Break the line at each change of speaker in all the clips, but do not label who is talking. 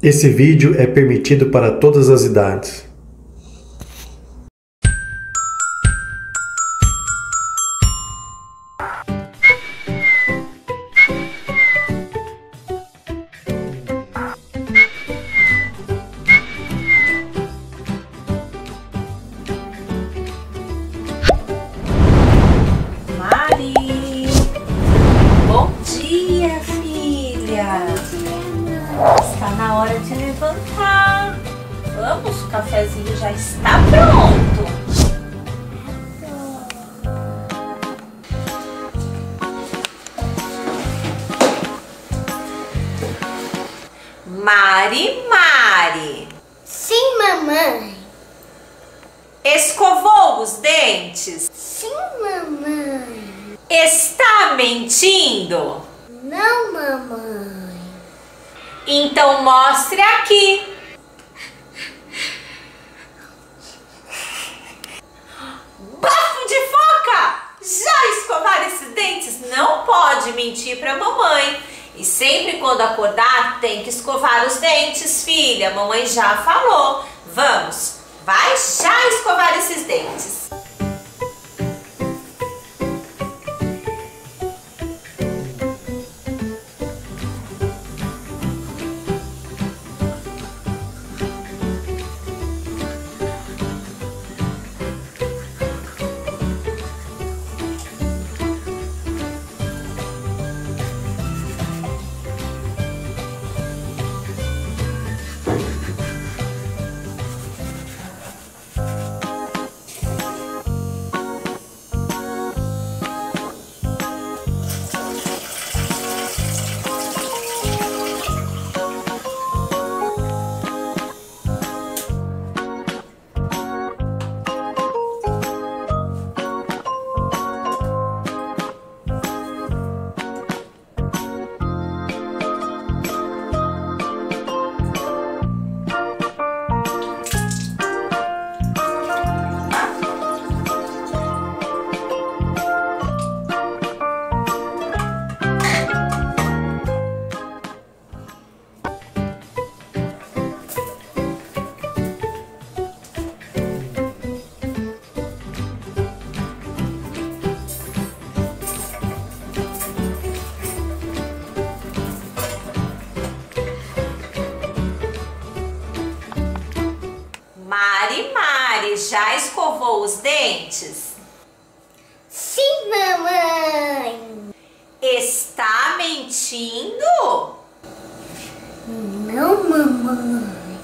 Esse vídeo é permitido para todas as idades.
Vamos, o cafezinho já está pronto. Mari, Mari,
Sim, mamãe.
escovou os dentes?
Sim, mamãe.
Está mentindo?
Não, mamãe.
Então mostre aqui. Bafo de foca! Já escovar esses dentes? Não mentir pra mamãe. E sempre quando acordar, tem que escovar os dentes, filha. Mamãe já falou. Escovou os dentes?
Sim, mamãe.
Está mentindo?
Não, mamãe.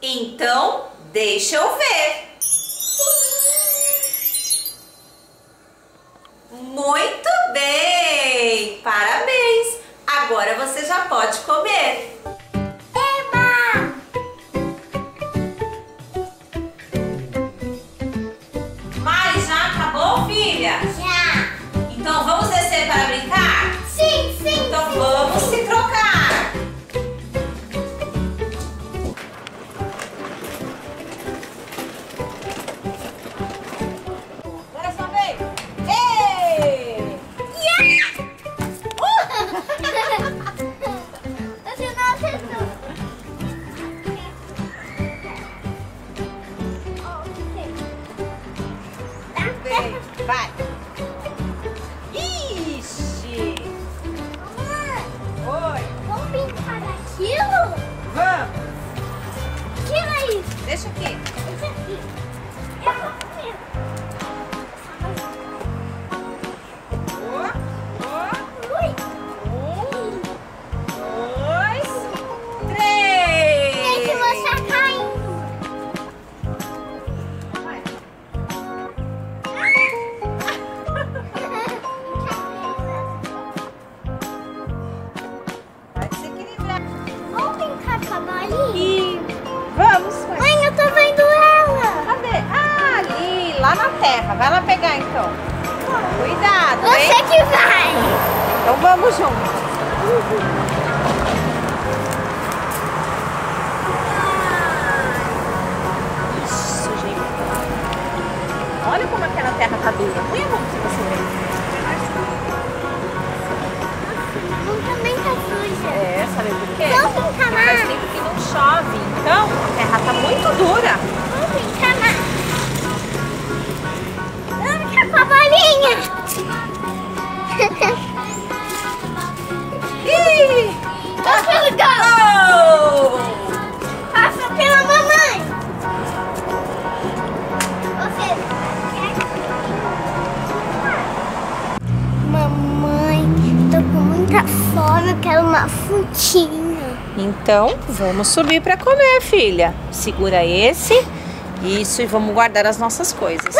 Então, deixa eu ver. Muito bem! Parabéns! Agora você já pode comer.
Isso
terra. Vai lá pegar então. Cuidado, hein?
Você que vai.
Então vamos juntos. Isso, gente. Olha como aquela terra tá dura. Põe a mão pra você
eu quero uma frutinha.
Então, vamos subir para comer, filha. Segura esse. Isso, e vamos guardar as nossas coisas.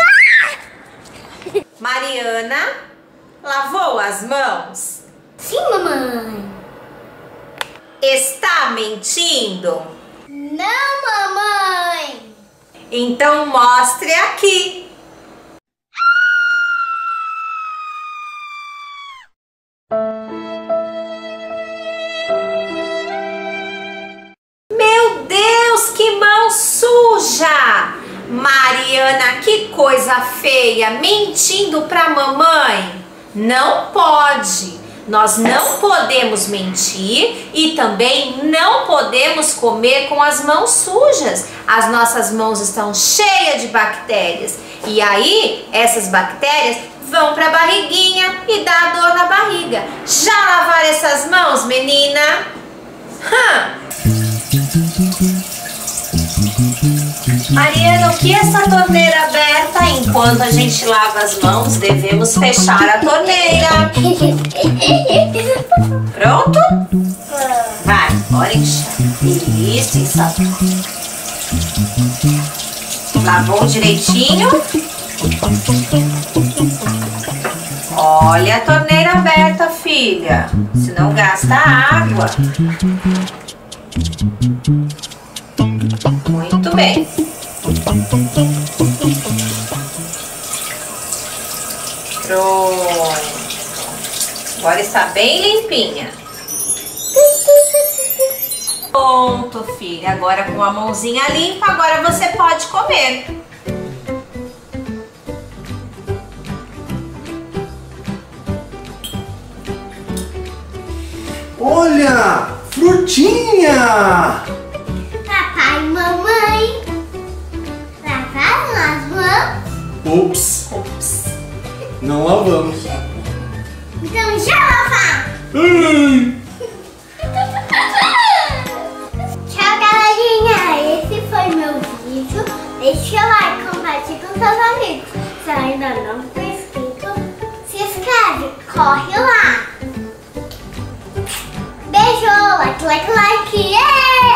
Mariana, lavou as mãos?
Sim, mamãe.
Está mentindo?
Não, mamãe.
Então mostre aqui. Feia, mentindo pra mamãe. Não pode. Nós não podemos mentir e também não podemos comer com as mãos sujas. As nossas mãos estão cheias de bactérias. E aí, essas bactérias vão para a barriguinha e dá dor na barriga. Já lavaram essas mãos, menina? Hã? Mariana, o que essa torneira aberta? Enquanto a gente lava as mãos, devemos fechar a torneira. Pronto? Vai, bora encher. Isso, isso. Lavou direitinho. Olha a torneira aberta, filha. Senão gasta água. Muito bem. Pronto. Agora está bem limpinha. Pronto, filha. Agora com a mãozinha limpa, agora você pode comer.
Olha! Frutinha! Ups,
Ops.
não lavamos.
Então já lavaram!
Ai,
Tchau, galerinha! Esse foi meu vídeo. Deixa o like, compartilhe com seus amigos. Se ainda não for inscrito, se inscreve, corre lá! Beijo! Like, like, like! Yeah!